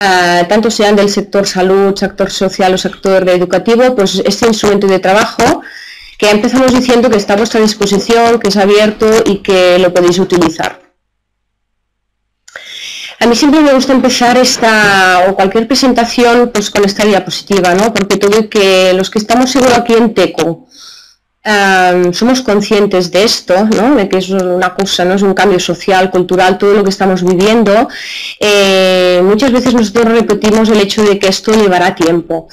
ah, tanto sean del sector salud, sector social o sector educativo, pues este instrumento de trabajo que empezamos diciendo que está a vuestra disposición, que es abierto y que lo podéis utilizar. A mí siempre me gusta empezar esta o cualquier presentación pues con esta diapositiva, ¿no? Porque todo que los que estamos seguro aquí en TECO somos conscientes de esto, de que es una cosa, no es un cambio social, cultural, todo lo que estamos viviendo. Eh, muchas veces nosotros repetimos el hecho de que esto llevará tiempo.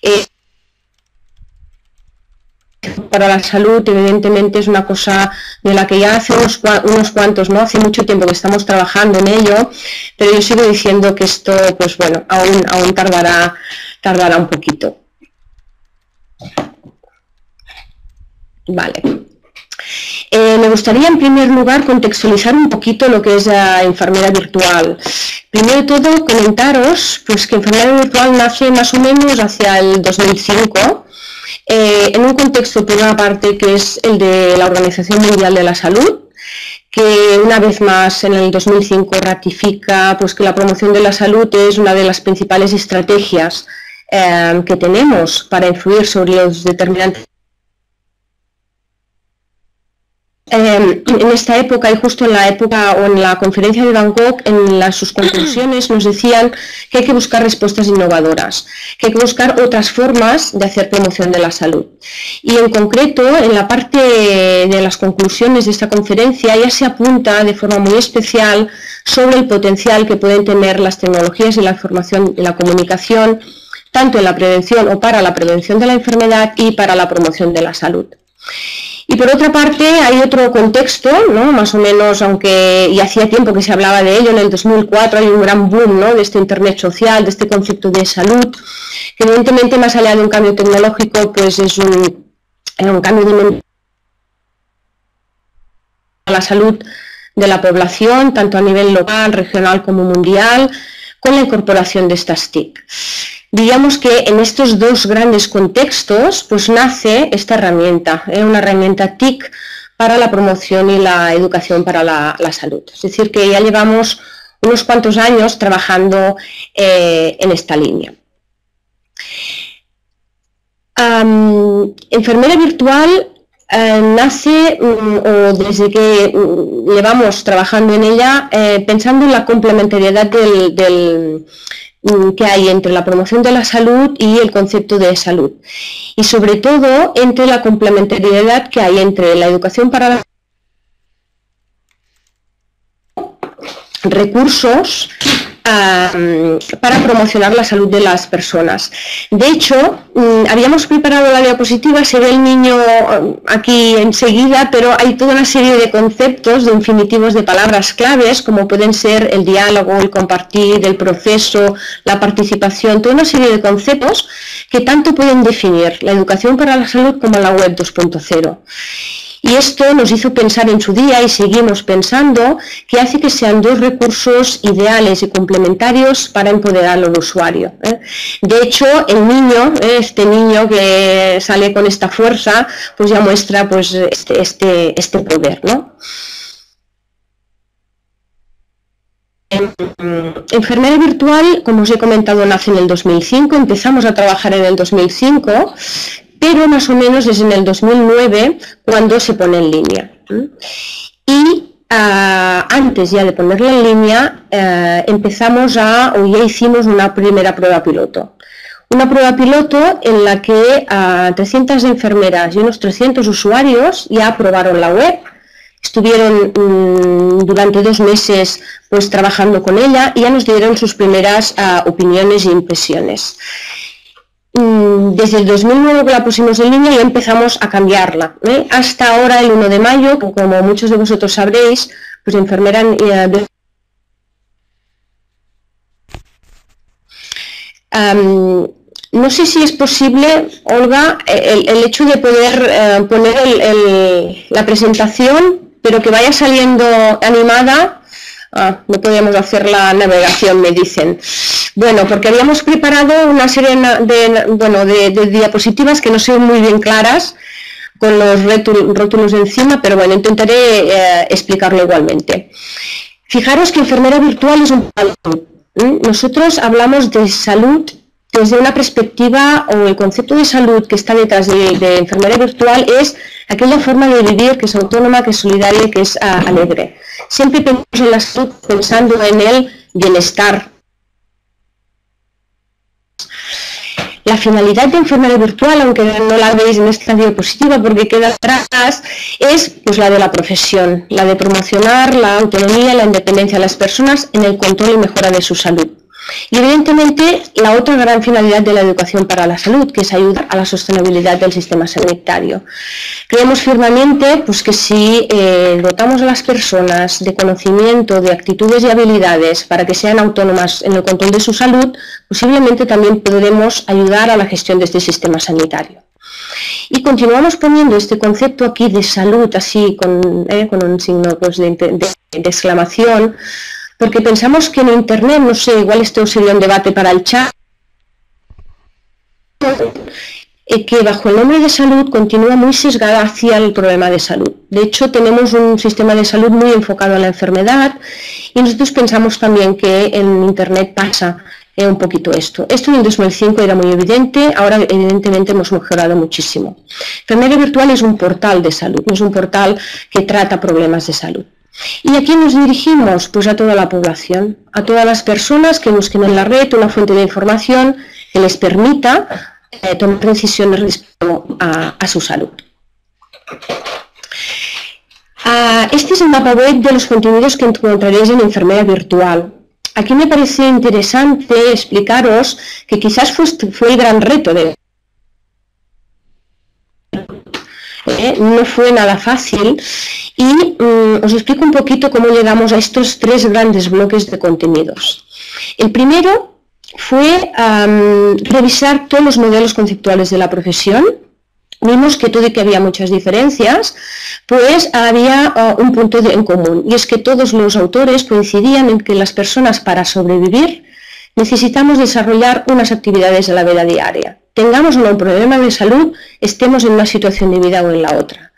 Eh, para la salud, evidentemente, es una cosa de la que ya hace unos, cuantos, ¿no? Hace mucho tiempo que estamos trabajando en ello, pero yo sigo diciendo que esto, pues bueno, aún, aún tardará, tardará un poquito. Vale. Eh, me gustaría en primer lugar contextualizar un poquito lo que es la enfermera virtual. Primero de todo comentaros pues, que enfermera virtual nace más o menos hacia el 2005 eh, en un contexto, por una parte, que es el de la Organización Mundial de la Salud, que una vez más en el 2005 ratifica pues, que la promoción de la salud es una de las principales estrategias eh, que tenemos para influir sobre los determinantes Em, en esta época y justo en la época o en la conferencia de Bangkok, en sus conclusiones nos decían que hay que buscar respuestas innovadoras, que hay que buscar otras formas de hacer promoción de la salud. Y en concreto, en la parte de las conclusiones de esta conferencia ya se apunta de forma muy especial sobre el potencial que pueden tener las tecnologías y la información y la comunicación, tanto en la prevención o para la prevención de la enfermedad y para la promoción de la salud. Y por otra parte, hay otro contexto, ¿no? más o menos, aunque y hacía tiempo que se hablaba de ello, en el 2004 hay un gran boom ¿no? de este Internet social, de este concepto de salud, que evidentemente más allá de un cambio tecnológico, pues es un, un cambio de la salud de la población, tanto a nivel local, regional como mundial, con la incorporación de estas TIC digamos que en estos dos grandes contextos pues nace esta herramienta, ¿eh? una herramienta TIC para la promoción y la educación para la, salud. Es decir, que ya llevamos unos cuantos años trabajando eh, en esta línea. enfermera virtual eh, nace mm, o desde que mm, llevamos trabajando en ella pensando en la complementariedad del Mm, que hay entre la promoción de la salud y el concepto de salud. Y sobre todo entre la complementariedad que hay entre la educación para la recursos para promocionar la salud de las personas. De hecho, mm, habíamos preparado la diapositiva, se ve el niño mm, aquí enseguida, pero hay toda una serie de conceptos, de infinitivos de palabras claves, como pueden ser el diálogo, el compartir, el proceso, la participación, toda una serie de conceptos que tanto pueden definir la educación para la salud como la web 2.0. Y esto nos hizo pensar en su día y seguimos pensando que hace que sean dos recursos ideales y complementarios para empoderar al usuario. ¿eh? De hecho, el niño, ¿eh? este niño que sale con esta fuerza, pues ya muestra pues, este, este, este poder. ¿no? Enfermera virtual, como os he comentado, nace en el 2005, empezamos a trabajar en el 2005 pero más o menos es en el 2009 cuando se pone en línea. Y ah, antes ya de ponerla en línea, eh, empezamos a, o ya hicimos una primera prueba piloto. Una prueba piloto en la que 300 ah, enfermeras y unos 300 usuarios ya probaron la web, estuvieron mm, durante dos meses pues trabajando con ella y ya nos dieron sus primeras ah, opiniones e impresiones. Mm, desde el 2009 que la pusimos en línea y empezamos a cambiarla. ¿eh? Hasta ahora, el 1 de mayo, como muchos de vosotros sabréis, pues enfermera... Eh, no sé si es posible, Olga, el, hecho de poder eh, poner la presentación, pero que vaya saliendo animada Ah, no podíamos hacer la navegación, me dicen. Bueno, porque habíamos preparado una serie de, bueno, de, diapositivas que no son muy bien claras, con los rótulos encima, pero bueno, intentaré eh, explicarlo igualmente. Fijaros que enfermera virtual es un Nosotros hablamos de salud desde una perspectiva o el concepto de salud que está detrás de, enfermedad virtual es aquella forma de vivir que es autónoma, que es solidaria que es ah, alegre. Siempre pensamos en la salud pensando en el bienestar. La finalidad de enfermedad virtual, aunque no la veis en esta diapositiva porque queda atrás, es pues, la de la profesión, la de promocionar la autonomía la independencia de las personas en el control y mejora de su salud. Y evidentemente la otra gran finalidad de la educación para la salud, que es ayudar a la sostenibilidad del sistema sanitario. Creemos firmemente pues, que si eh, dotamos a las personas de conocimiento, de actitudes y habilidades para que sean autónomas en el control de su salud, posiblemente también podremos ayudar a la gestión de este sistema sanitario. Y continuamos poniendo este concepto aquí de salud así con, eh, un signo pues, de exclamación, porque pensamos que en Internet, no sé, igual esto sería un debate para el chat, eh, que bajo el nombre de salud continúa muy sesgada hacia el problema de salud. De hecho, tenemos un sistema de salud muy enfocado a la enfermedad y nosotros pensamos también que en Internet pasa eh, un poquito esto. Esto en el 2005 era muy evidente, ahora evidentemente hemos mejorado muchísimo. Enfermería virtual es un portal de salud, no es un portal que trata problemas de salud. ¿Y a quién nos dirigimos? Pues a toda la población, a todas las personas que busquen en la red una fuente de información que les permita eh, tomar decisiones respecto a, su salud. Ah, este es el mapa web de los contenidos que encontraréis en Enfermera Virtual. Aquí me parece interesante explicaros que quizás fue, fue el gran reto de ¿eh? no fue nada fácil y mm, os explico un poquito cómo llegamos a estos tres grandes bloques de contenidos. El primero fue revisar todos los modelos conceptuales de la profesión. Vimos que todo y que había muchas diferencias, pues había uh, un punto en común, y es que todos los autores coincidían en que las personas para sobrevivir necesitamos desarrollar unas actividades de la vida diaria tengamos un problema de salud, estemos en una situación de vida o en la otra.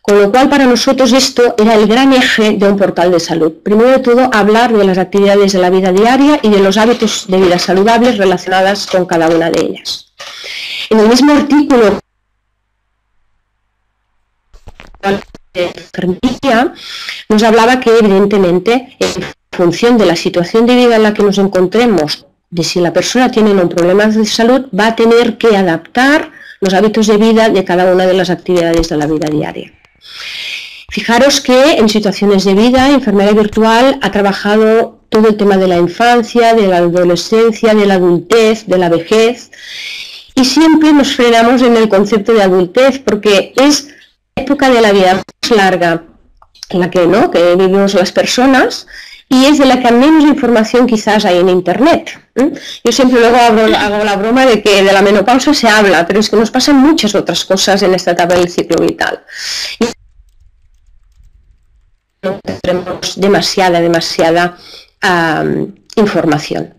Con lo cual, para nosotros esto era el gran eje de un portal de salud. Primero de todo, hablar de las actividades de la vida diaria y de los hábitos de vida saludables relacionadas con cada una de ellas. En el mismo artículo nos hablaba que evidentemente en función de la situación de vida en la que nos encontremos de si la persona tiene un problema de salud, va a tener que adaptar los hábitos de vida de cada una de las actividades de la vida diaria. Fijaros que en situaciones de vida, enfermedad virtual ha trabajado todo el tema de la infancia, de la adolescencia, de la adultez, de la vejez, y siempre nos frenamos en el concepto de adultez porque es la época de la vida más larga en la que, ¿no? que vivimos las personas y es de la que menos información quizás hay en Internet. Yo siempre luego hago, la broma de que de la menopausa se habla, pero es que nos pasan muchas otras cosas en esta etapa del ciclo vital. No tenemos demasiada, demasiada información.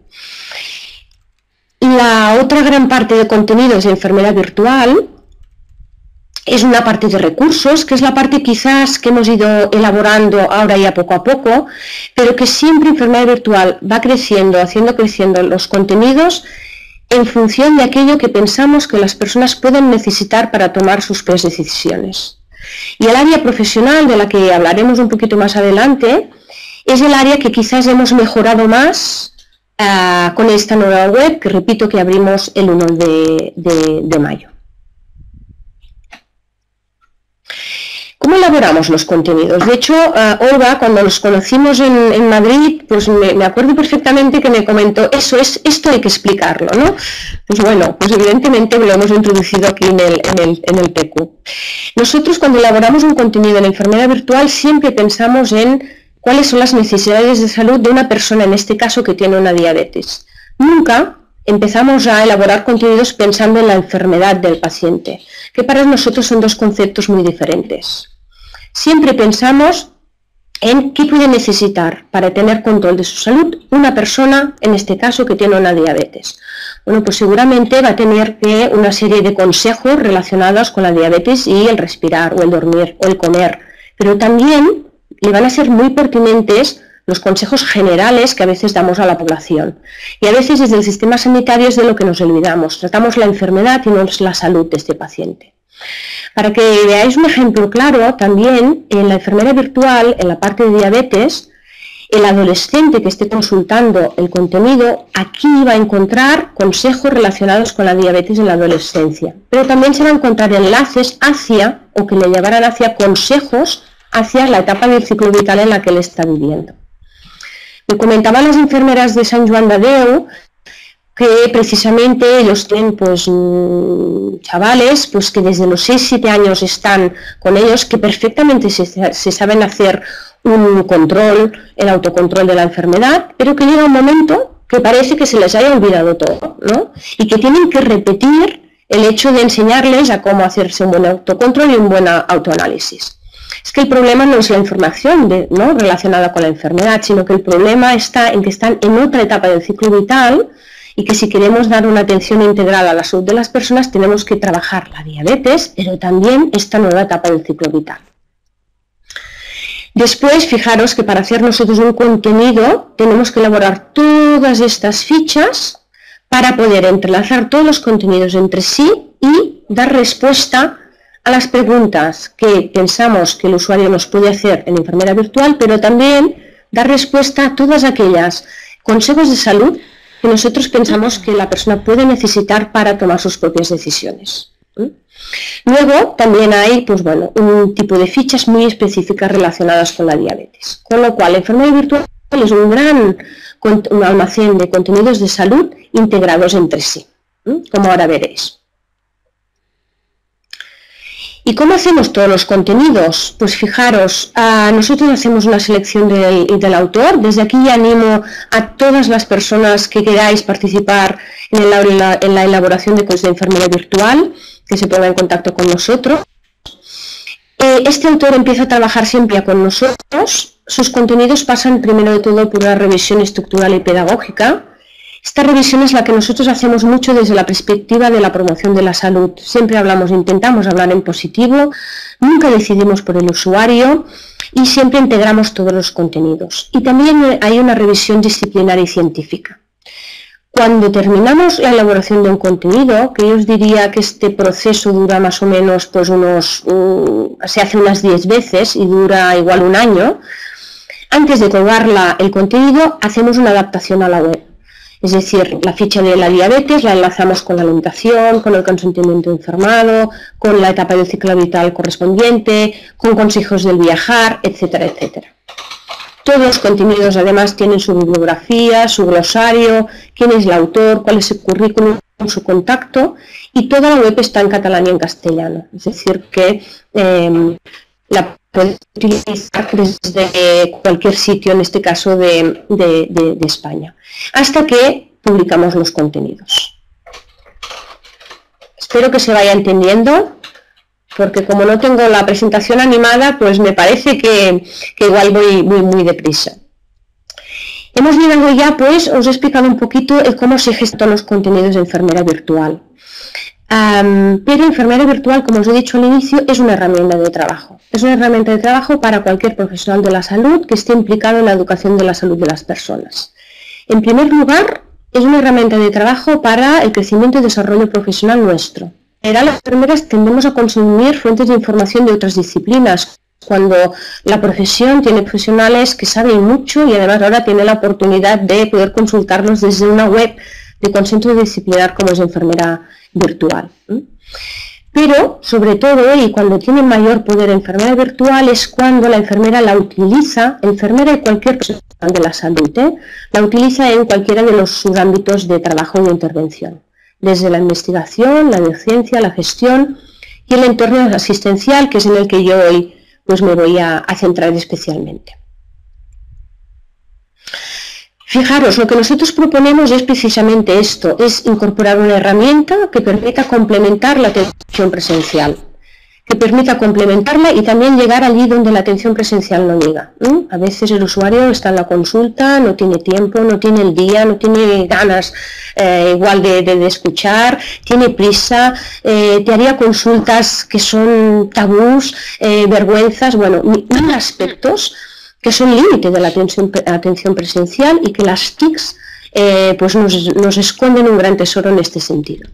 La otra gran parte de contenidos de enfermedad virtual es una parte de recursos, que es la parte quizás que hemos ido elaborando ahora ya poco a poco, pero que siempre enfermedad virtual va creciendo, haciendo creciendo los contenidos en función de aquello que pensamos que las personas pueden necesitar para tomar sus propias decisiones. Y el área profesional, de la que hablaremos un poquito más adelante, es el área que quizás hemos mejorado más ah, con esta nueva web, que repito que abrimos el 1 de mayo. ¿Cómo elaboramos los contenidos? De hecho, uh, Olga, cuando nos conocimos en, Madrid, pues me, acuerdo perfectamente que me comentó, eso es, esto hay que explicarlo, ¿no? Pues bueno, pues evidentemente lo hemos introducido aquí en el, en el PQ. Nosotros cuando elaboramos un contenido en enfermedad virtual siempre pensamos en cuáles son las necesidades de salud de una persona, en este caso que tiene una diabetes. Nunca empezamos a elaborar contenidos pensando en la enfermedad del paciente, que para nosotros son dos conceptos muy diferentes siempre pensamos en qué puede necesitar para tener control de su salud una persona, en este caso, que tiene una diabetes. Bueno, pues seguramente va a tener que una serie de consejos relacionados con la diabetes y el respirar o el dormir o el comer, pero también le van a ser muy pertinentes los consejos generales que a veces damos a la población. Y a veces desde el sistema sanitario es de lo que nos olvidamos. Tratamos la enfermedad y no la salud de este paciente. Para que veáis un ejemplo claro, también en la enfermera virtual, en la parte de diabetes, el adolescente que esté consultando el contenido aquí va a encontrar consejos relacionados con la diabetes en la adolescencia, pero también se va a encontrar enlaces hacia o que le llevarán hacia consejos hacia la etapa del ciclo vital en la que él está viviendo. Me comentaban las enfermeras de San Juan de Deu que precisamente ellos tienen pues mm, chavales pues que desde los 6-7 años están con ellos que perfectamente se, saben hacer un control, el autocontrol de la enfermedad, pero que llega un momento que parece que se les haya olvidado todo, ¿no? Y que tienen que repetir el hecho de enseñarles a cómo hacerse un buen autocontrol y un buen autoanálisis. Es que el problema no es la información ¿no? relacionada con la enfermedad, sino que el problema está en que están en otra etapa del ciclo vital y que si queremos dar una atención integral a la salud de las personas tenemos que trabajar la diabetes, pero también esta nueva etapa del ciclo vital. Después, fijaros que para hacer nosotros un contenido tenemos que elaborar todas estas fichas para poder entrelazar todos los contenidos entre sí y dar respuesta a las preguntas que pensamos que el usuario nos puede hacer en enfermera virtual, pero también dar respuesta a todas aquellas consejos de salud que nosotros pensamos que la persona puede necesitar para tomar sus propias decisiones. Luego también hay pues bueno, un tipo de fichas muy específicas relacionadas con la diabetes. Con lo cual, la enfermedad virtual es un gran almacén de contenidos de salud integrados entre sí, como ahora veréis. ¿Y cómo hacemos todos los contenidos? Pues fijaros, nosotros hacemos una selección del, autor. Desde aquí animo a todas las personas que queráis participar en, la, elaboración de cosas de enfermedad virtual, que se pongan en contacto con nosotros. Eh, este autor empieza a trabajar siempre con nosotros. Sus contenidos pasan primero de todo por una revisión estructural y pedagógica esta revisión es la que nosotros hacemos mucho desde la perspectiva de la promoción de la salud. Siempre hablamos, intentamos hablar en positivo, nunca decidimos por el usuario y siempre integramos todos los contenidos. Y también hay una revisión disciplinaria y científica. Cuando terminamos la elaboración de un contenido, que yo os diría que este proceso dura más o menos, pues unos, mm, se hace unas 10 veces y dura igual un año, antes de colgar el contenido hacemos una adaptación a la web es decir, la ficha de la diabetes la enlazamos con la alimentación, con el consentimiento informado, con la etapa del ciclo vital correspondiente, con consejos del viajar, etcétera, etcétera. Todos los contenidos además tienen su bibliografía, su glosario, quién es el autor, cuál es el currículum, su contacto y toda la web está en catalán y en castellano. Es decir, que em, la puedes utilizar desde cualquier sitio, en este caso de, España, hasta que publicamos los contenidos. Espero que se vaya entendiendo, porque como no tengo la presentación animada, pues me parece que, igual voy muy, muy deprisa. Hemos llegado ya, pues, os he explicado un poquito cómo se gestan los contenidos de enfermera virtual pero enfermera virtual, como os he dicho al inicio, es una herramienta de trabajo. Es una herramienta de trabajo para cualquier profesional de la salud que esté implicado en la educación de la salud de las personas. En primer lugar, es una herramienta de trabajo para el crecimiento y desarrollo profesional nuestro. En las enfermeras tendemos a consumir fuentes de información de otras disciplinas, cuando la profesión tiene profesionales que saben mucho y además ahora tiene la oportunidad de poder consultarlos desde una web de consenso disciplinar como es enfermera virtual. Pero, sobre todo, y cuando tiene mayor poder enfermera virtual, es cuando la enfermera la utiliza, enfermera y cualquier persona de la salud, ¿eh? la utiliza en cualquiera de los subámbitos de trabajo y de intervención, desde la investigación, la docencia, la gestión y el entorno asistencial, que es en el que yo hoy pues, me voy a centrar especialmente. Fijaros, lo que nosotros proponemos es precisamente esto, es incorporar una herramienta que permita complementar la atención presencial, que permita complementarla y también llegar allí donde la atención presencial no llega. A veces el usuario está en la consulta, no tiene tiempo, no tiene el día, no tiene ganas eh, igual de, escuchar, tiene prisa, eh, te haría consultas que son tabús, eh, vergüenzas, bueno, mil aspectos que son límite de la atención, presencial y que las TICs eh, pues nos, esconden un gran tesoro en este sentido.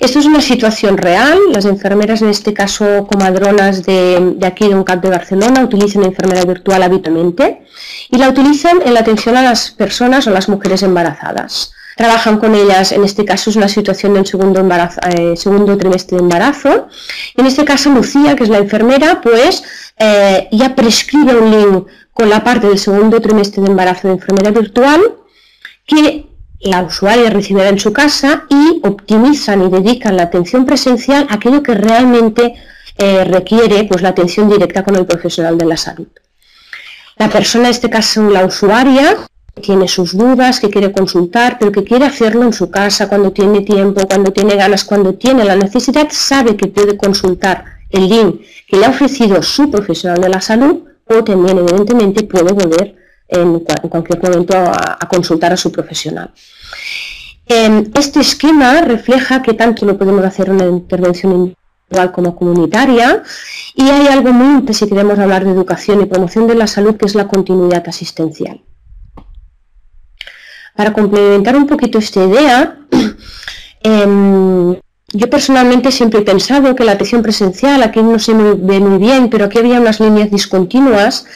Esto es una situación real, las enfermeras, en este caso comadronas de, de aquí de un CAP de Barcelona, utilizan la enfermera virtual habitualmente y la utilizan en la atención a las personas o las mujeres embarazadas. Trabajan con ellas, en este caso es una situación del segundo, eh, trimestre de embarazo. En este caso Lucía, que es la enfermera, pues eh, ya prescribe un link con la parte del segundo trimestre de embarazo de enfermera virtual que la usuaria recibirá en su casa y optimizan y dedican la atención presencial a aquello que realmente eh, requiere pues, la atención directa con el profesional de la salud. La persona, en este caso la usuaria, tiene sus dudas, que quiere consultar, pero que quiere hacerlo en su casa cuando tiene tiempo, cuando tiene ganas, cuando tiene la necesidad, sabe que puede consultar el link que le ha ofrecido su profesional de la salud o también evidentemente puede volver en, cualquier momento a, consultar a su profesional. Em, este esquema refleja que tanto lo podemos hacer en una intervención individual como comunitaria y hay algo muy importante si queremos hablar de educación y promoción de la salud que es la continuidad asistencial. Para complementar un poquito esta idea, em, yo personalmente siempre he pensado que la atención presencial, aquí no se ve muy bien, pero aquí había unas líneas discontinuas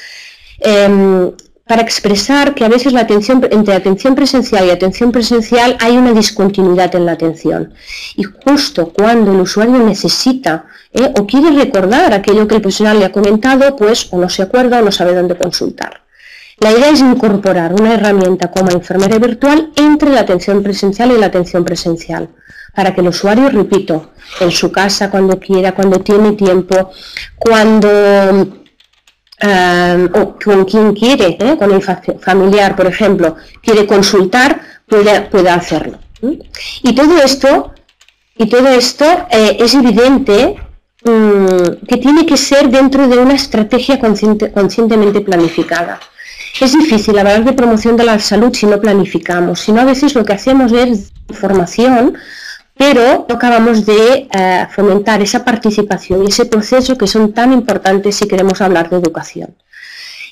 em, para expresar que a veces la atención, entre atención presencial y atención presencial hay una discontinuidad en la atención. Y justo cuando el usuario necesita eh, o quiere recordar aquello que el profesional le ha comentado, pues o no se acuerda o no sabe dónde consultar. La idea es incorporar una herramienta como enfermera virtual entre la atención presencial y la atención presencial, para que el usuario, repito, en su casa, cuando quiera, cuando tiene tiempo, cuando eh, o con quien quiere, ¿eh? con el familiar, por ejemplo, quiere consultar, puede, hacerlo. Y todo esto, y todo esto eh, es evidente mm, que tiene que ser dentro de una estrategia conscientemente planificada. Es difícil hablar de promoción de la salud si no planificamos, si no a veces lo que hacemos es información, pero no acabamos de eh, fomentar esa participación y ese proceso que son tan importantes si queremos hablar de educación.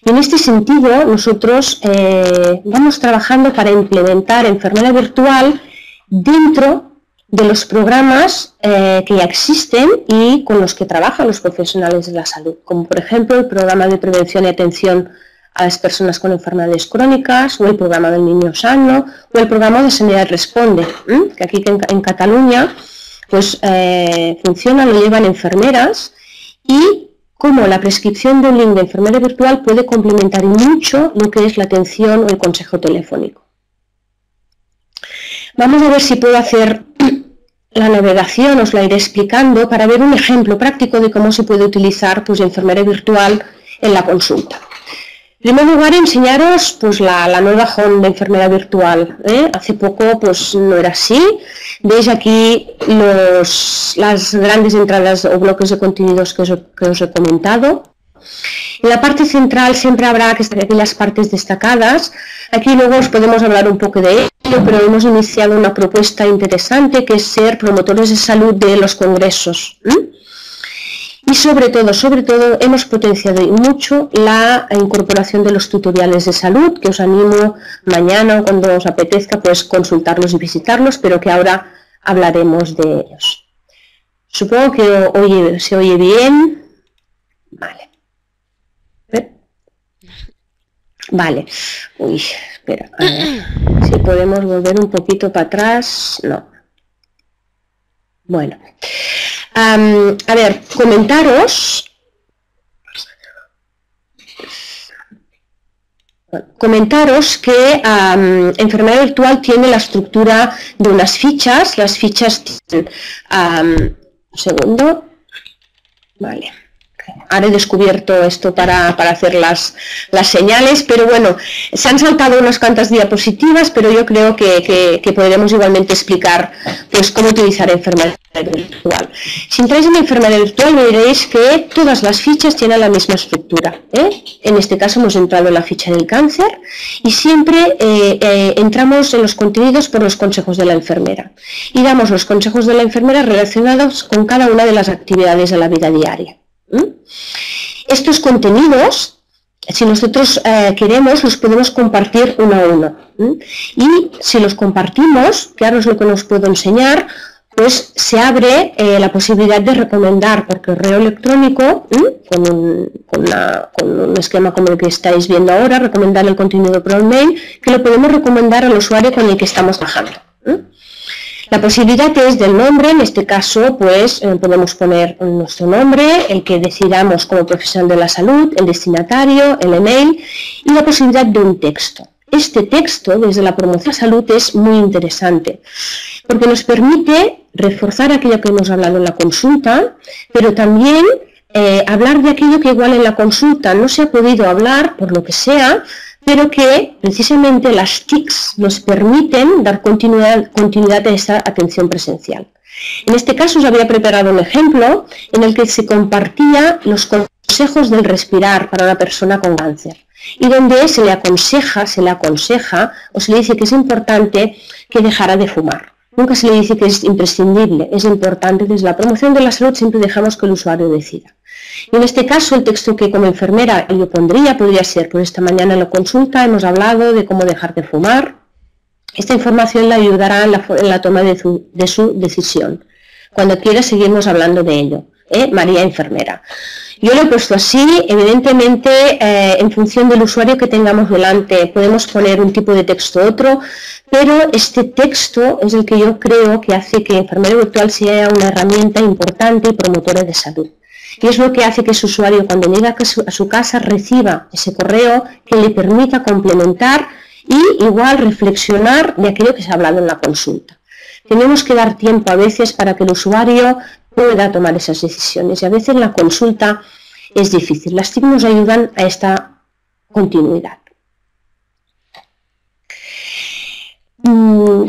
Y en este sentido, nosotros eh, vamos trabajando para implementar enfermera virtual dentro de los programas eh, que ya existen y con los que trabajan los profesionales de la salud, como por ejemplo el programa de prevención y atención a las personas con enfermedades crónicas, o el programa del niño sano, o el programa de Sanidad Responde, que aquí en, Cataluña pues eh, funciona, lo llevan enfermeras y como la prescripción de un link de enfermera virtual puede complementar mucho lo que es la atención o el consejo telefónico. Vamos a ver si puedo hacer la navegación, os la iré explicando para ver un ejemplo práctico de cómo se puede utilizar pues, virtual en la consulta. En primer lugar, enseñaros pues, la, nueva home de enfermedad virtual. ¿eh? Hace poco pues, no era así. Veis aquí las grandes entradas o bloques de contenidos que os, he comentado. En la parte central siempre habrá que estar aquellas partes destacadas. Aquí luego os podemos hablar un poco de ello, pero hemos iniciado una propuesta interesante que es ser promotores de salud de los congresos. Y sobre todo, sobre todo, hemos potenciado mucho la incorporación de los tutoriales de salud, que os animo mañana o cuando os apetezca, pues consultarlos y visitarlos, pero que ahora hablaremos de ellos. Supongo que se oye bien. Vale. ¿Eh? Vale. Uy, espera. si podemos volver un poquito para atrás. No. Bueno a ver, comentaros. Comentaros que enfermedad virtual tiene la estructura de unas fichas. Las fichas tienen. un segundo. Vale ahora he descubierto esto para, hacer las, las, señales, pero bueno, se han saltado unas cuantas diapositivas, pero yo creo que, podremos igualmente explicar pues, cómo utilizar enfermedad virtual. Si entráis en enfermedad virtual veréis que todas las fichas tienen la misma estructura. ¿eh? En este caso hemos entrado en la ficha del cáncer y siempre eh, eh, entramos en los contenidos por los consejos de la enfermera y damos los consejos de la enfermera relacionados con cada una de las actividades de la vida diaria. Estos contenidos si nosotros eh, queremos, los podemos compartir uno a uno. Y si los compartimos, ahora es lo que nos puedo enseñar, pues se abre eh, la posibilidad de recomendar por correo electrónico, con un, con, un, esquema como el que estáis viendo ahora, recomendar el contenido por mail, que lo podemos recomendar al usuario con el que estamos trabajando. La posibilidad es del nombre, en este caso pues eh, podemos poner nuestro nombre, el que decidamos como profesional de la salud, el destinatario, el email y la posibilidad de un texto. Este texto desde la promoción de salud es muy interesante porque nos permite reforzar aquello que hemos hablado en la consulta, pero también eh, hablar de aquello que igual en la consulta no se ha podido hablar por lo que sea, pero que precisamente las TICs nos permiten dar continuidad, continuidad a esa atención presencial. En este caso os había preparado un ejemplo en el que se compartía los consejos del respirar para una persona con cáncer y donde se le aconseja, se le aconseja o se le dice que es importante que dejara de fumar. Nunca se le dice que es imprescindible, es importante. Desde la promoción de la salud siempre dejamos que el usuario decida. Y en este caso, el texto que como enfermera yo pondría podría ser, pues esta mañana en la consulta hemos hablado de cómo dejar de fumar. Esta información le ayudará en la, toma de su, decisión. Cuando quiera seguimos hablando de ello. ¿Eh? María enfermera. Yo lo he puesto así, evidentemente eh, en función del usuario que tengamos delante podemos poner un tipo de texto u otro, pero este texto es el que yo creo que hace que enfermera virtual sea una herramienta importante y promotora de salud. Y es lo que hace que su usuario cuando llega a su casa reciba ese correo que le permita complementar y igual reflexionar de aquello que se ha hablado en la consulta. Tenemos que dar tiempo a veces para que el usuario pueda tomar esas decisiones y a veces la consulta es difícil. Las TIC nos ayudan a esta continuidad. Mm,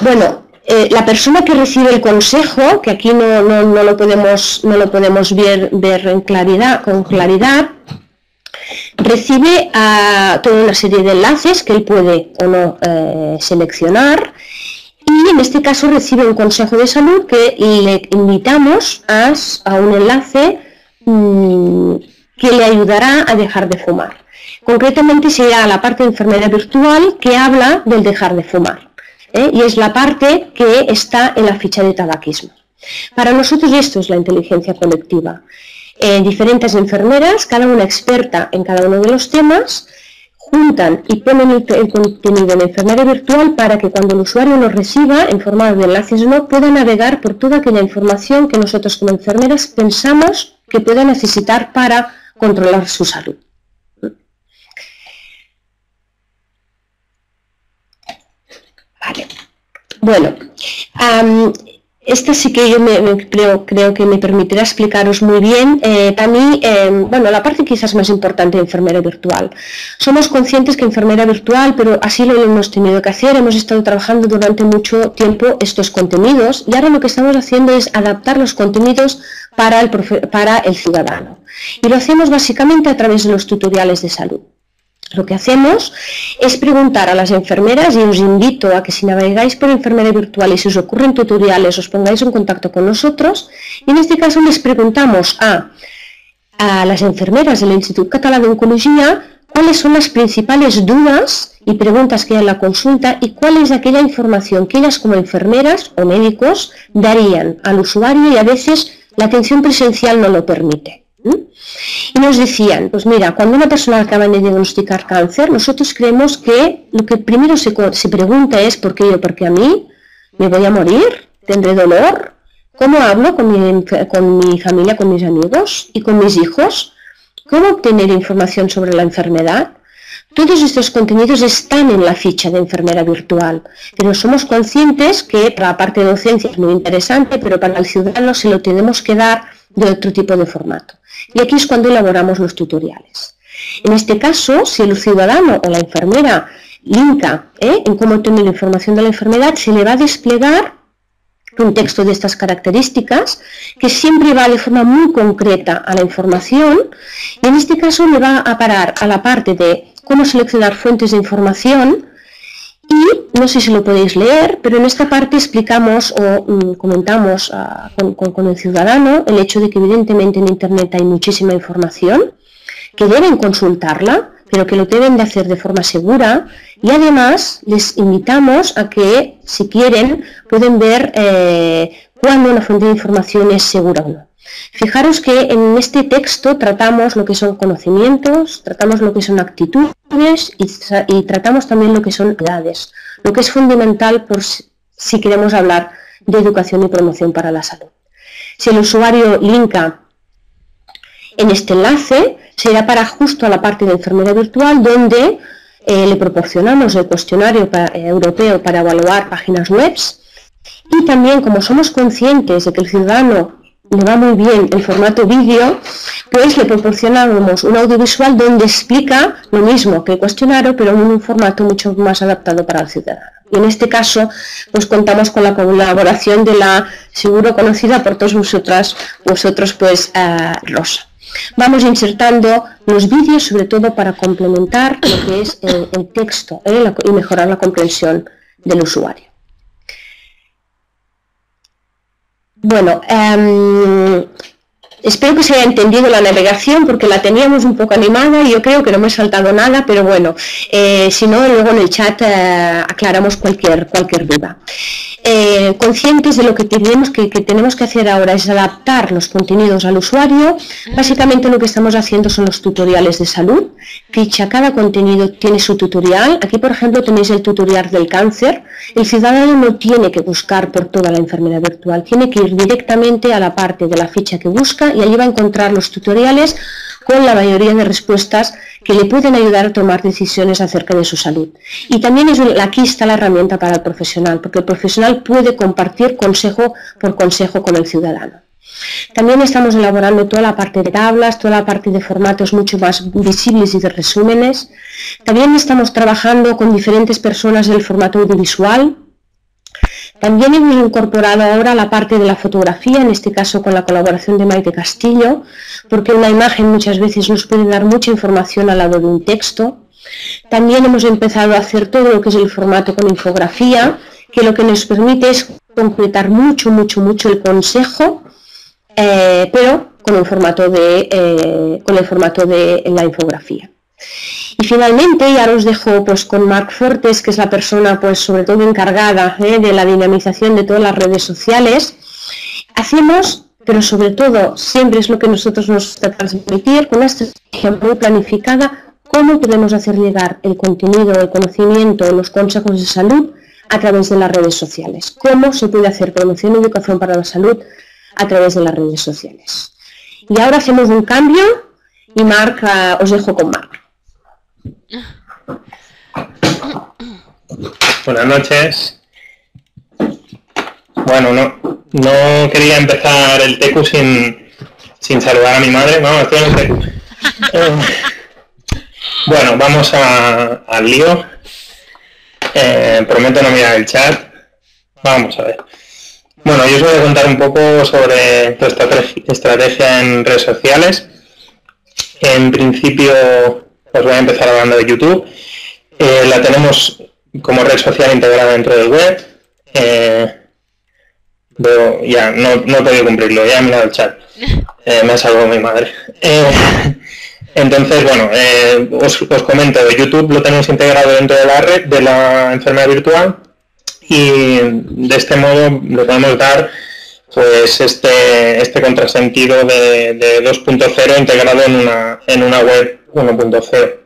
bueno, eh, la persona que recibe el consejo, que aquí no, lo, podemos, no lo podemos ver, ver en claridad, con claridad, recibe a toda una serie de enlaces que él puede o no eh, seleccionar y en este caso recibe un consejo de salud que le invitamos a, un enlace mm, que le ayudará a dejar de fumar. Concretamente sería la parte de enfermedad virtual que habla del dejar de fumar. ¿eh? Y es la parte que está en la ficha de tabaquismo. Para nosotros esto es la inteligencia colectiva. Eh, diferentes enfermeras, cada una experta en cada uno de los temas, juntan y ponen el, contenido en enfermería virtual para que cuando el usuario lo reciba en forma de enlaces no pueda navegar por toda aquella información que nosotros como enfermeras pensamos que pueda necesitar para controlar su salud. Vale. Bueno, esta sí que yo creo, que me permitirá explicaros muy bien. Eh, mí, em, bueno, la parte quizás más importante de enfermera virtual. Somos conscientes que enfermera virtual, pero así lo hemos tenido que hacer. Hemos estado trabajando durante mucho tiempo estos contenidos y ahora lo que estamos haciendo es adaptar los contenidos para el ciudadano. Y lo hacemos básicamente a través de los tutoriales de salud. Lo que hacemos es preguntar a las enfermeras y os invito a que si navegáis por enfermera virtual y si os ocurren tutoriales os pongáis en contacto con nosotros y en este caso les preguntamos a, a las enfermeras del Instituto Catalán de Oncología cuáles son las principales dudas y preguntas que hay en la consulta y cuál es aquella información que ellas como enfermeras o médicos darían al usuario y a veces la atención presencial no lo permite. Y nos decían, pues mira, cuando una persona acaba de diagnosticar cáncer, nosotros creemos que lo que primero se, pregunta es ¿por qué yo? ¿Por a mí? ¿Me voy a morir? ¿Tendré dolor? ¿Cómo hablo con mi, con mi familia, con mis amigos y con mis hijos? ¿Cómo obtener información sobre la enfermedad? Todos estos contenidos están en la ficha de enfermera virtual, pero somos conscientes que para la parte de docencia es muy interesante, pero para el ciudadano se lo tenemos que dar de otro tipo de formato. Y aquí es cuando elaboramos los tutoriales. En este caso, si el ciudadano o la enfermera linka ¿eh? en cómo obtener la información de la enfermedad, se le va a desplegar un texto de estas características que siempre va de forma muy concreta a la información y en este caso le va a parar a la parte de cómo seleccionar fuentes de información y no sé si lo podéis leer, pero en esta parte explicamos o mm, comentamos ah, con, el ciudadano el hecho de que evidentemente en Internet hay muchísima información, que deben consultarla, pero que lo deben de hacer de forma segura y además les invitamos a que, si quieren, pueden ver eh, cuándo una fuente de información es segura o no. Fijaros que en este texto tratamos lo que son conocimientos, tratamos lo que son actitudes y, tratamos también lo que son edades, lo que es fundamental por si queremos hablar de educación y promoción para la salud. Si el usuario linka en este enlace, será para justo a la parte de enfermedad virtual donde eh, le proporcionamos el cuestionario eh, europeo para evaluar páginas web y también como somos conscientes de que el ciudadano le va muy bien el formato vídeo, pues le proporcionamos un audiovisual donde explica lo mismo que el cuestionario, pero en un formato mucho más adaptado para el ciudadano. Y en este caso, pues contamos con la colaboración de la seguro conocida por todos vosotras, vosotros, pues eh, Rosa. Vamos insertando los vídeos, sobre todo para complementar lo que es el, texto ¿eh? y mejorar la comprensión del usuario. Bueno, em, espero que se haya entendido la navegación porque la teníamos un poco animada y yo creo que no me he saltado nada, pero bueno, eh, si no, luego en el chat eh, aclaramos cualquier, cualquier duda. Eh, conscientes de lo que tenemos que, tenemos que hacer ahora es adaptar los contenidos al usuario. Básicamente lo que estamos haciendo son los tutoriales de salud. Ficha, cada contenido tiene su tutorial. Aquí, por ejemplo, tenéis el tutorial del cáncer. El ciudadano no tiene que buscar por toda la enfermedad virtual, tiene que ir directamente a la parte de la ficha que busca y allí va a encontrar los tutoriales con la mayoría de respuestas que le pueden ayudar a tomar decisiones acerca de su salud. Y también aquí está la herramienta para el profesional, porque el profesional puede compartir consejo por consejo con el ciudadano. También estamos elaborando toda la parte de tablas, toda la parte de formatos mucho más visibles y de resúmenes. También estamos trabajando con diferentes personas del formato audiovisual, también hemos incorporado ahora la parte de la fotografía, en este caso con la colaboración de Maite Castillo, porque una imagen muchas veces nos puede dar mucha información al lado de un texto. También hemos empezado a hacer todo lo que es el formato con infografía, que lo que nos permite es completar mucho, mucho, mucho el consejo, eh, pero con el formato de, eh, con el formato de la infografía. Y finalmente, ya os dejo pues, con Marc Fortes, que es la persona pues, sobre todo encargada ¿eh? de la dinamización de todas las redes sociales. Hacemos, pero sobre todo siempre es lo que nosotros nos de transmitir, con una estrategia muy planificada, cómo podemos hacer llegar el contenido, el conocimiento, los consejos de salud a través de las redes sociales. Cómo se puede hacer promoción y educación para la salud a través de las redes sociales. Y ahora hacemos un cambio y Marc, ah, os dejo con Marc. Buenas noches. Bueno, no, no quería empezar el TECU sin, sin saludar a mi madre. Vamos, estoy en el TECU. Eh, bueno, vamos al lío. Eh, prometo no mirar el chat. Vamos a ver. Bueno, yo os voy a contar un poco sobre nuestra estrategia en redes sociales. En principio, os voy a empezar hablando de YouTube. Eh, la tenemos como red social integrada dentro del web. Eh, ya, no, no, he podido cumplirlo, ya he mirado el chat. Eh, me ha salvado mi madre. entonces, bueno, os, os, comento, YouTube lo tenemos integrado dentro de la red de la enfermedad virtual y de este modo le podemos dar pues este, este contrasentido de, de 2.0 integrado en una, en una web 1.0.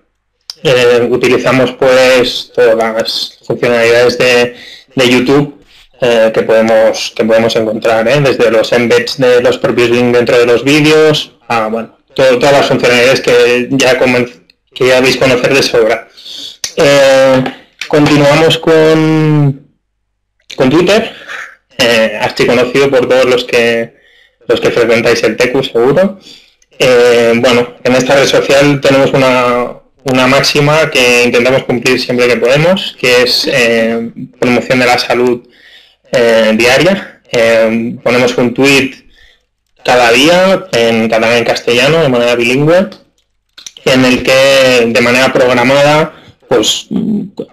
Eh, utilizamos pues todas las funcionalidades de, YouTube eh, que podemos que podemos encontrar ¿eh? desde los embeds de los propios links dentro de los vídeos a bueno todas las funcionalidades que ya que ya habéis conocer de sobra continuamos con con Twitter así conocido por todos los que los que frecuentáis el TECU seguro eh, bueno, en esta red social tenemos una, máxima que intentamos cumplir siempre que podemos, que es eh, promoción de la salud eh, diaria. ponemos un tweet cada día en catalán y castellano de manera bilingüe, en el que de manera programada pues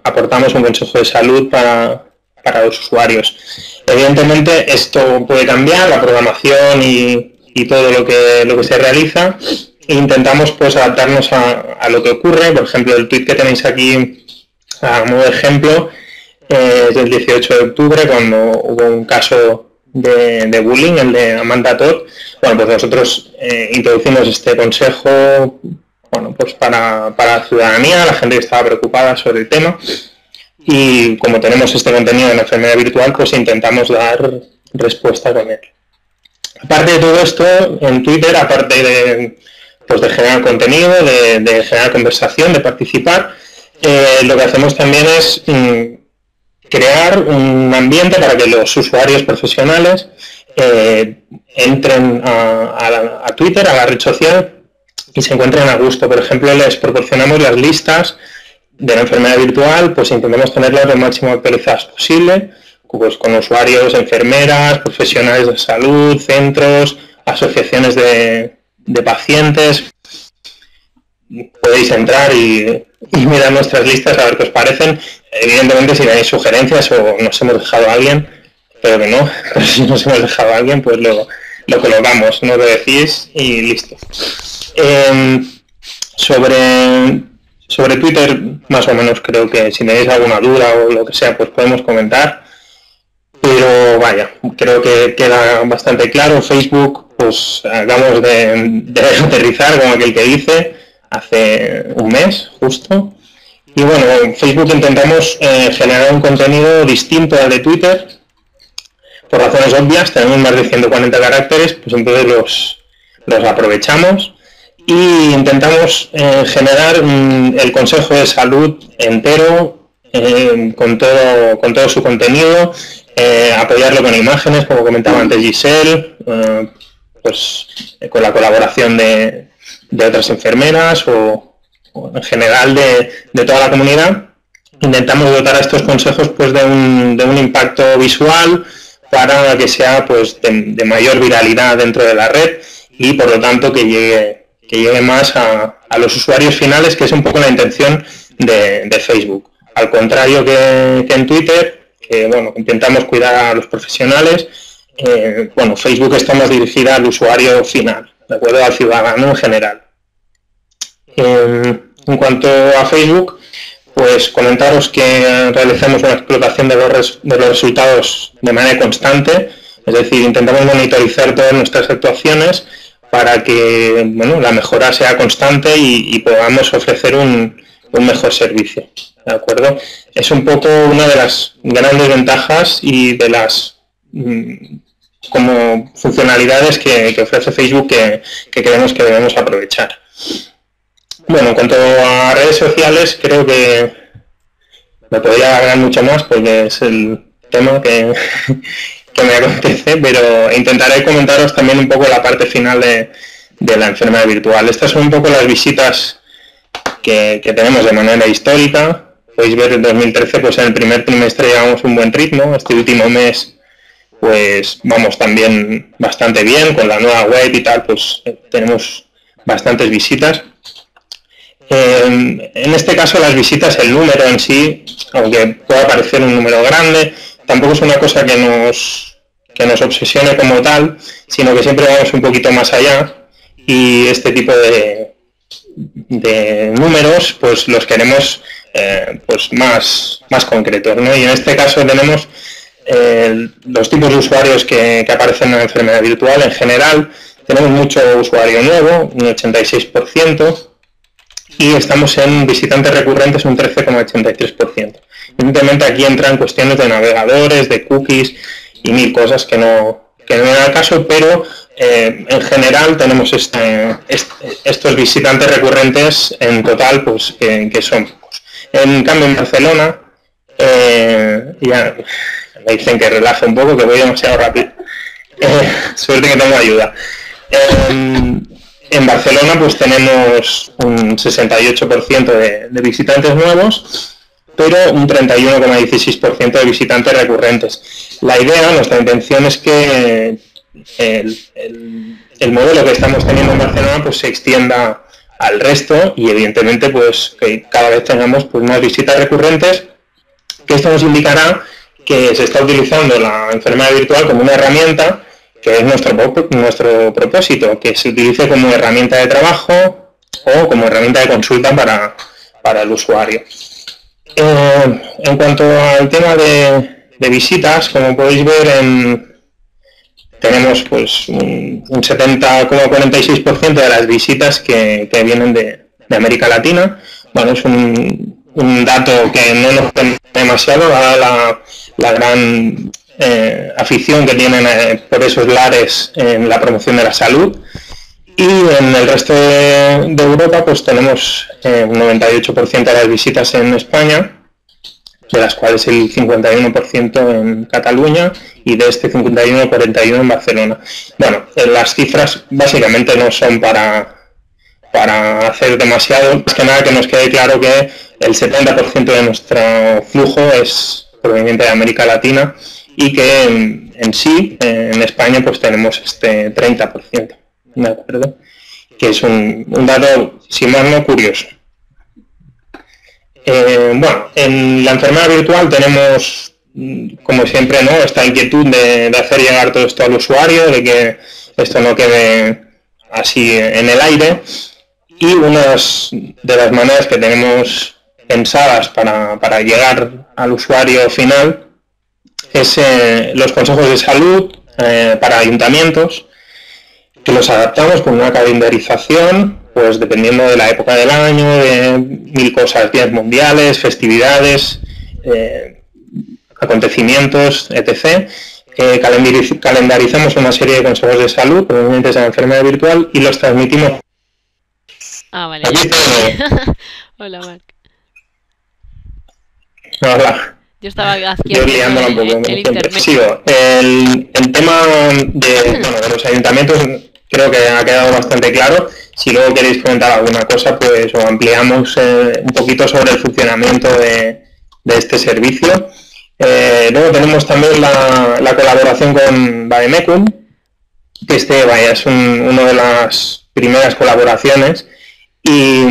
aportamos un consejo de salud para, para los usuarios. Evidentemente esto puede cambiar, la programación y, y todo lo que, lo que se realiza. intentamos pues adaptarnos a, lo que ocurre. Por ejemplo, el tweet que tenéis aquí a modo de ejemplo eh, es del 18 de octubre cuando hubo un caso de, bullying, el de Amanda Todd. Bueno, pues nosotros eh, introducimos este consejo bueno, pues para, para la ciudadanía, la gente que estaba preocupada sobre el tema. Y como tenemos este contenido en la enfermedad virtual, pues intentamos dar respuesta con él. Aparte de todo esto, en Twitter, aparte de, pues generar contenido, de, generar conversación, de participar, eh, lo que hacemos también es mm, crear un ambiente para que los usuarios profesionales eh, entren a, Twitter, a la red social, y se encuentren a gusto. Por ejemplo, les proporcionamos las listas de la enfermedad virtual, pues intentamos tenerlas lo máximo actualizadas posible, pues con usuarios, enfermeras, profesionales de salud, centros, asociaciones de, pacientes. Podéis entrar y, mirar nuestras listas a ver qué os parecen. Evidentemente, si tenéis sugerencias o nos hemos dejado a alguien, pero que no, pero si nos hemos dejado a alguien, pues lo, lo colocamos, no lo decís y listo. Em, sobre, sobre Twitter, más o menos creo que si tenéis alguna duda o lo que sea, pues podemos comentar. Pero vaya, creo que queda bastante claro. Facebook, pues acabamos de, aterrizar, como aquel que dice, hace un mes justo. Y bueno, en Facebook intentamos eh, generar un contenido distinto al de Twitter. Por razones obvias, tenemos más de 140 caracteres, pues entonces los, los aprovechamos y intentamos eh, generar el consejo de salud entero eh, con, todo, con todo su contenido eh, apoyarlo con imágenes, como comentaba antes Giselle, eh, pues eh, con la colaboración de, otras enfermeras o, en general de, toda la comunidad. Intentamos dotar a estos consejos pues, de, un, de un impacto visual para que sea pues, de, mayor viralidad dentro de la red y por lo tanto que llegue, que llegue más a, los usuarios finales, que es un poco la intención de, Facebook. Al contrario que en Twitter, que bueno, intentamos cuidar a los profesionales. Eh, bueno, Facebook está más dirigida al usuario final, de acuerdo al ciudadano en general. en cuanto a Facebook, pues comentaros que realizamos una explotación de los, de los resultados de manera constante, es decir, intentamos monitorizar todas nuestras actuaciones para que bueno, la mejora sea constante y, podamos ofrecer un mejor servicio. ¿de acuerdo? Es un poco una de las grandes ventajas y de las mm, como funcionalidades que, ofrece Facebook que, creemos que debemos aprovechar. Bueno, en cuanto a redes sociales, creo que me podría hablar mucho más porque es el tema que, me acontece, pero intentaré comentaros también un poco la parte final de, de la enfermedad virtual. Estas son un poco las visitas que, tenemos de manera histórica, podéis ver en 2013, pues en el primer trimestre llevamos un buen ritmo, este último mes pues vamos también bastante bien con la nueva web y tal, pues tenemos bastantes visitas. en este caso las visitas, el número en sí, aunque pueda parecer un número grande, tampoco es una cosa que nos, que nos obsesione como tal, sino que siempre vamos un poquito más allá. Y este tipo de, de números pues los queremos eh, pues más, más concretos. ¿no? Y en este caso tenemos eh, los tipos de usuarios que, aparecen en la enfermedad virtual. En general tenemos mucho usuario nuevo, un 86%, y estamos en visitantes recurrentes un 13,83%. Evidentemente aquí entran cuestiones de navegadores, de cookies y mil cosas que no, que no el caso, pero eh, en general tenemos este, estos visitantes recurrentes en total pues que, son en cambio, en Barcelona, eh, me dicen que relaje un poco, que voy demasiado rápido. Eh, suerte que tengo ayuda. en Barcelona pues tenemos un 68% de, visitantes nuevos, pero un 31,16% de visitantes recurrentes. La idea, nuestra intención es que el, el, modelo que estamos teniendo en Barcelona pues se extienda al resto y evidentemente pues que cada vez tengamos pues más visitas recurrentes que esto nos indicará que se está utilizando la enfermedad virtual como una herramienta que es nuestro, nuestro propósito, que se utilice como herramienta de trabajo o como herramienta de consulta para, para el usuario. Eh, en cuanto al tema de, visitas, como podéis ver, en, tenemos pues un, 70,46% de las visitas que, vienen de, América Latina. Bueno, es un, dato que no nos tiene demasiado, la, la gran eh, afición que tienen eh, por esos lares en la promoción de la salud. Y en el resto de, Europa pues tenemos eh, un 98% de las visitas en España, de las cuales el 51% en Cataluña y de este 51 41 en Barcelona. Bueno, las cifras básicamente no son para, para hacer demasiado, más que nada que nos quede claro que el 70% de nuestro flujo es proveniente de América Latina y que en, sí, en España, pues tenemos este 30%, ¿de acuerdo? Que es un, dato, si más no, curioso. Eh, bueno, en la enfermedad virtual tenemos, como siempre, ¿no? esta inquietud de, hacer llegar todo esto al usuario, de que esto no quede así en el aire. Y una de las maneras que tenemos pensadas para, llegar al usuario final es eh, los consejos de salud eh, para ayuntamientos, que los adaptamos con una calendarización, pues dependiendo de la época del año, de mil cosas, días mundiales, festividades, eh, acontecimientos, etc. calendarizamos una serie de consejos de salud provenientes de la enfermedad virtual y los transmitimos. Ah, vale. Hola, Marc. Hola. Yo estaba haciendo un poco. El, el, tema de, los ayuntamientos creo que ha quedado bastante claro. Si luego queréis comentar alguna cosa, pues o ampliamos eh, un poquito sobre el funcionamiento de, este servicio. Eh, luego tenemos también la, colaboración con Bademecum, que este vaya, es una de las primeras colaboraciones y,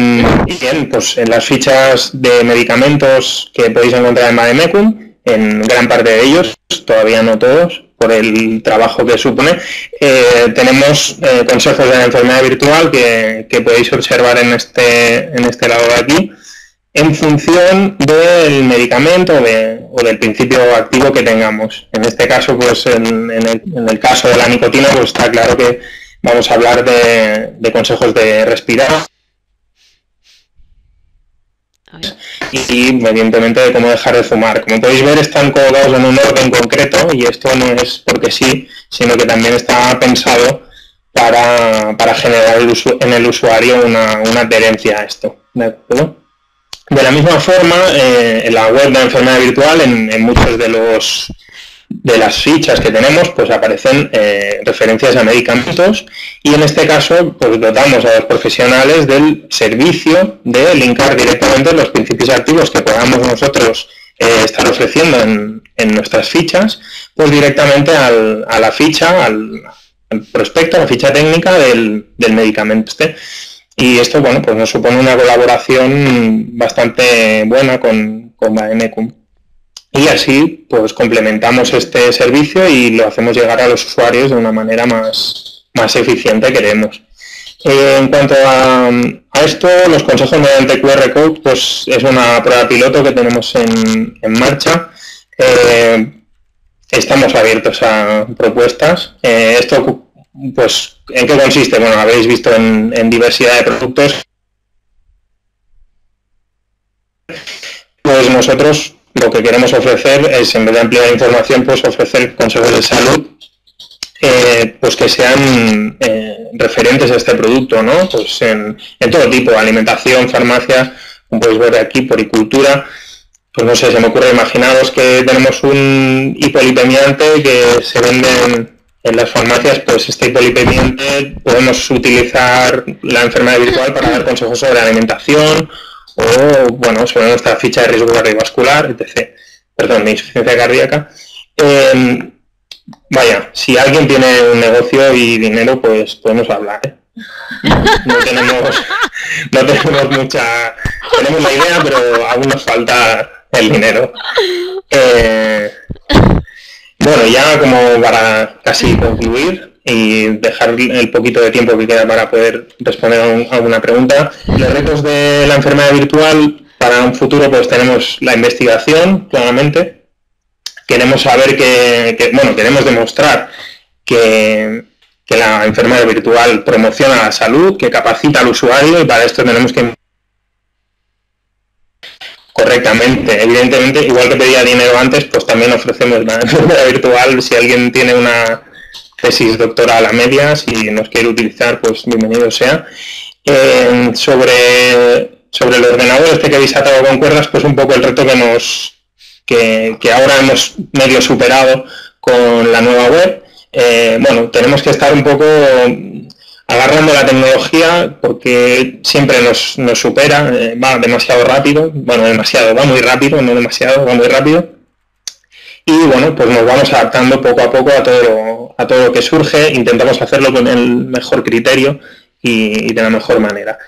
bien, pues en las fichas de medicamentos que podéis encontrar en Mademecum, en gran parte de ellos, todavía no todos, por el trabajo que supone, eh, tenemos eh, consejos de la enfermedad virtual que, podéis observar en este, en este lado de aquí, en función del medicamento o del principio activo que tengamos. En este caso, pues en, el, caso de la nicotina, pues está claro que vamos a hablar de, de consejos de respirar y evidentemente de cómo dejar de fumar. Como podéis ver están colocados en un orden concreto y esto no es porque sí, sino que también está pensado para, generar en el usuario una, adherencia a esto. ¿De la misma forma, eh, en la web de enfermedad virtual, en muchos de los de las fichas que tenemos, pues aparecen eh, referencias a medicamentos y en este caso, pues dotamos a los profesionales del servicio de linkar directamente los principios activos que podamos nosotros eh, estar ofreciendo en, nuestras fichas, pues directamente a la ficha, al, prospecto, a la ficha técnica del, medicamento este. Y esto, bueno, pues nos supone una colaboración bastante buena con, con y así pues complementamos este servicio y lo hacemos llegar a los usuarios de una manera más, más eficiente queremos. Eh, en cuanto a, esto, los consejos mediante QR Code pues es una prueba piloto que tenemos en, marcha. Eh, estamos abiertos a propuestas. Eh, esto, pues, ¿en qué consiste? Bueno, habéis visto en, en diversidad de productos. Pues nosotros lo que queremos ofrecer es, en vez de ampliar información, pues ofrecer consejos de salud eh, pues que sean eh, referentes a este producto, ¿no? Pues en, todo tipo, alimentación, farmacia, como podéis ver aquí, poricultura, pues no sé, se me ocurre imaginaros que tenemos un hipolipemiante que se vende en, en las farmacias, pues este hipolipemiante podemos utilizar la enfermedad virtual para dar consejos sobre alimentación o bueno, sobre nuestra ficha de riesgo cardiovascular, etc. Perdón, de insuficiencia cardíaca. Em, vaya, si alguien tiene un negocio y dinero, pues podemos hablar. ¿eh? No tenemos, no tenemos mucha, tenemos la idea, pero aún nos falta el dinero. Eh, Bueno, ya como para casi concluir y dejar el poquito de tiempo que queda para poder responder a alguna pregunta, los retos de la enfermedad virtual para un futuro pues tenemos la investigación, claramente. Queremos saber que, bueno, queremos demostrar que, que la enfermedad virtual promociona la salud, que capacita al usuario y para esto tenemos que correctamente. Evidentemente, igual que pedía dinero antes, pues también ofrecemos la enfermedad virtual. Si alguien tiene una tesis doctoral a medias y nos quiere utilizar, pues bienvenido sea. Eh, sobre sobre el ordenador este que habéis atado con cuerdas, pues un poco el reto que nos que, ahora hemos medio superado con la nueva web. Eh, bueno, tenemos que estar un poco agarrando la tecnología porque siempre nos, supera, eh, va demasiado rápido, bueno, demasiado, va muy rápido, no demasiado, va muy rápido. Y bueno, pues nos vamos adaptando poco a poco a todo, a todo lo que surge, intentamos hacerlo con el mejor criterio y de la mejor manera.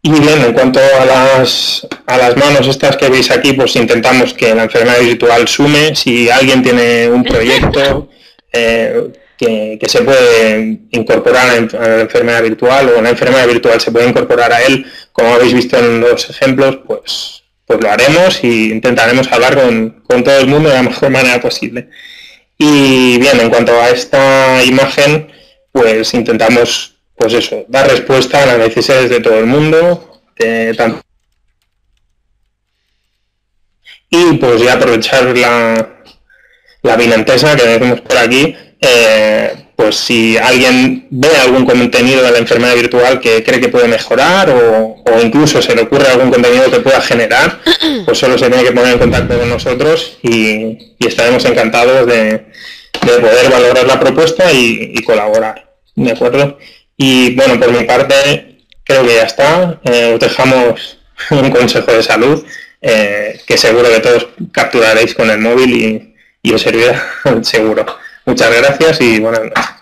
Y bien, en cuanto a las, a las manos estas que veis aquí, pues intentamos que la enfermedad virtual sume. Si alguien tiene un proyecto eh, que, se puede incorporar a la enfermedad virtual o la enfermedad virtual se puede incorporar a él, como habéis visto en los ejemplos, pues, pues lo haremos y intentaremos hablar con, con todo el mundo de la mejor manera posible. Y bien, en cuanto a esta imagen, pues intentamos pues eso, dar respuesta a las necesidades de todo el mundo, y pues ya aprovechar la, la vinantesa que tenemos por aquí, eh, pues si alguien ve algún contenido de la enfermedad virtual que cree que puede mejorar o, incluso se le ocurre algún contenido que pueda generar, pues solo se tiene que poner en contacto con nosotros y, estaremos encantados de, poder valorar la propuesta y, y colaborar. ¿De acuerdo? Y bueno, por mi parte, creo que ya está. Eh, os dejamos un consejo de salud eh, que seguro que todos capturaréis con el móvil y, y os servirá seguro. Muchas gracias y buenas noches.